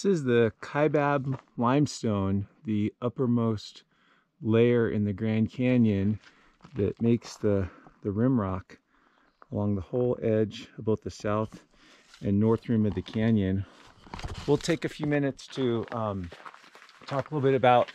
This is the Kaibab limestone, the uppermost layer in the Grand Canyon that makes the, the rim rock along the whole edge of both the south and north rim of the canyon. We'll take a few minutes to um, talk a little bit about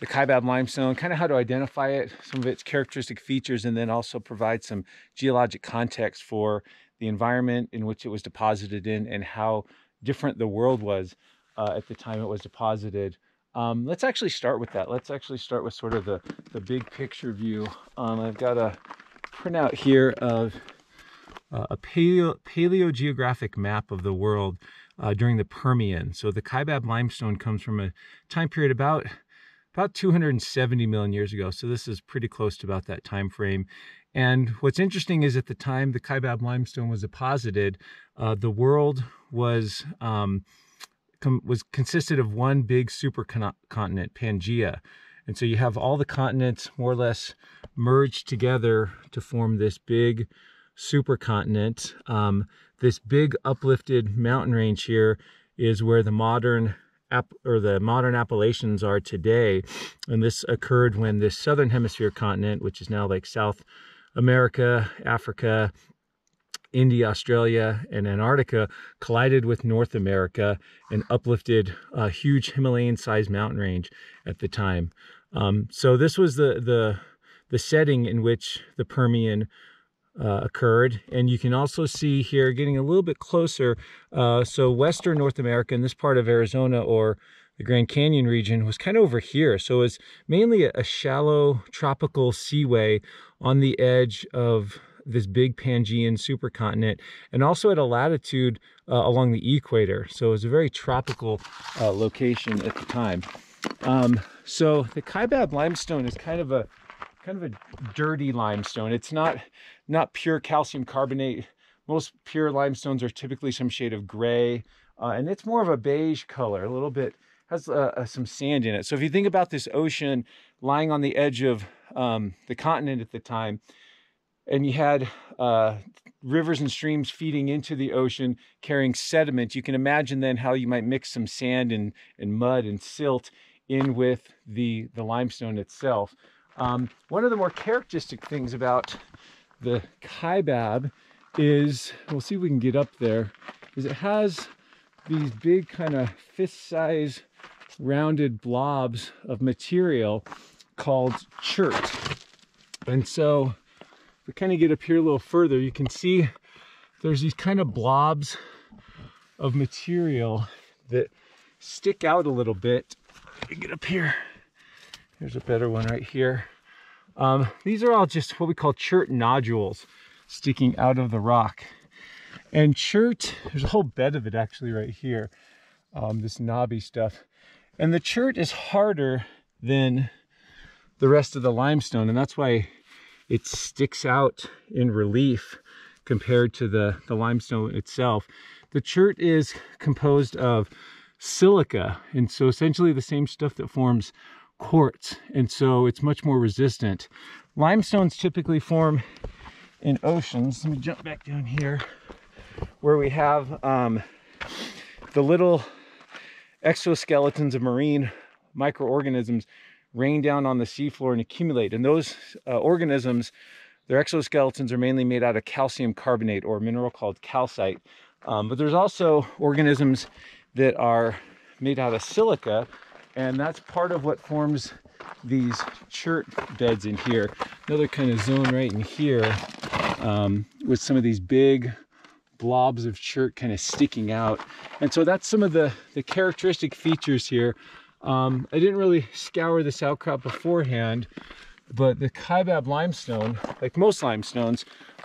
the Kaibab limestone, kind of how to identify it, some of its characteristic features, and then also provide some geologic context for the environment in which it was deposited in and how different the world was uh, at the time it was deposited. Um, let's actually start with that. Let's actually start with sort of the, the big picture view. Um, I've got a printout here of uh, a paleo, paleogeographic map of the world uh, during the Permian. So the Kaibab limestone comes from a time period about about 270 million years ago. So this is pretty close to about that time frame. And what's interesting is at the time the Kaibab limestone was deposited, uh, the world was um, was consisted of one big supercontinent, Pangaea. And so you have all the continents more or less merged together to form this big supercontinent. Um, this big uplifted mountain range here is where the modern App, or the modern Appalachians are today. And this occurred when this southern hemisphere continent, which is now like South America, Africa, India, Australia, and Antarctica collided with North America and uplifted a huge Himalayan-sized mountain range at the time. Um, so this was the the the setting in which the Permian uh, occurred. And you can also see here, getting a little bit closer, uh, so Western North America in this part of Arizona or the Grand Canyon region was kind of over here. So it was mainly a, a shallow tropical seaway on the edge of this big Pangean supercontinent and also at a latitude uh, along the equator. So it was a very tropical uh, location at the time. Um, so the Kaibab limestone is kind of a kind of a dirty limestone. It's not not pure calcium carbonate. Most pure limestones are typically some shade of gray, uh, and it's more of a beige color, a little bit has uh, uh, some sand in it. So if you think about this ocean lying on the edge of um, the continent at the time, and you had uh, rivers and streams feeding into the ocean carrying sediment, you can imagine then how you might mix some sand and, and mud and silt in with the, the limestone itself. Um, one of the more characteristic things about the Kaibab is, we'll see if we can get up there, is it has these big kind of fist-size rounded blobs of material called chert. And so we kind of get up here a little further, you can see there's these kind of blobs of material that stick out a little bit. Get up here. Here's a better one right here. Um, these are all just what we call chert nodules sticking out of the rock. And chert, there's a whole bed of it actually right here, um, this knobby stuff. And the chert is harder than the rest of the limestone, and that's why it sticks out in relief compared to the, the limestone itself. The chert is composed of silica, and so essentially the same stuff that forms quartz, and so it's much more resistant. Limestones typically form in oceans. Let me jump back down here where we have um, the little exoskeletons of marine microorganisms rain down on the seafloor and accumulate. And those uh, organisms, their exoskeletons are mainly made out of calcium carbonate or a mineral called calcite. Um, but there's also organisms that are made out of silica, and that's part of what forms these chert beds in here. Another kind of zone right in here um, with some of these big blobs of chert kind of sticking out. And so that's some of the, the characteristic features here um, I didn't really scour this outcrop beforehand, but the Kaibab limestone, like most limestones,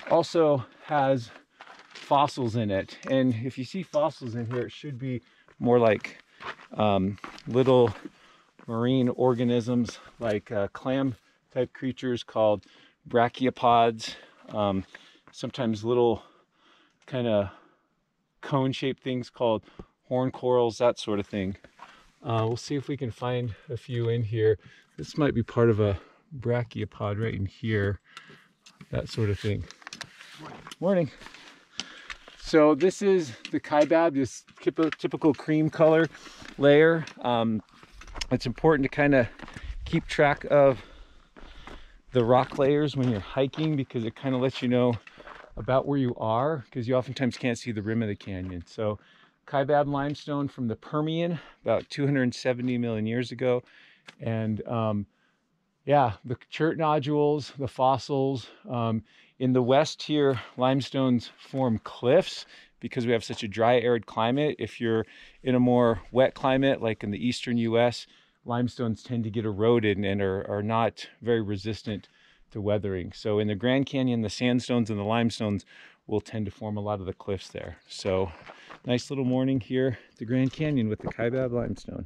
also has fossils in it. And if you see fossils in here, it should be more like um, little marine organisms like uh, clam type creatures called brachiopods, um, sometimes little kind of cone shaped things called horn corals, that sort of thing. Uh, we'll see if we can find a few in here. This might be part of a brachiopod right in here, that sort of thing. Morning. so this is the kaibab, this typical cream color layer. Um, it's important to kind of keep track of the rock layers when you're hiking because it kind of lets you know about where you are because you oftentimes can't see the rim of the canyon. So Kaibab limestone from the Permian about 270 million years ago. And um, yeah, the chert nodules, the fossils. Um, in the west here, limestones form cliffs because we have such a dry, arid climate. If you're in a more wet climate, like in the eastern US, limestones tend to get eroded and are, are not very resistant to weathering. So in the Grand Canyon, the sandstones and the limestones will tend to form a lot of the cliffs there. So nice little morning here at the Grand Canyon with the Kaibab limestone.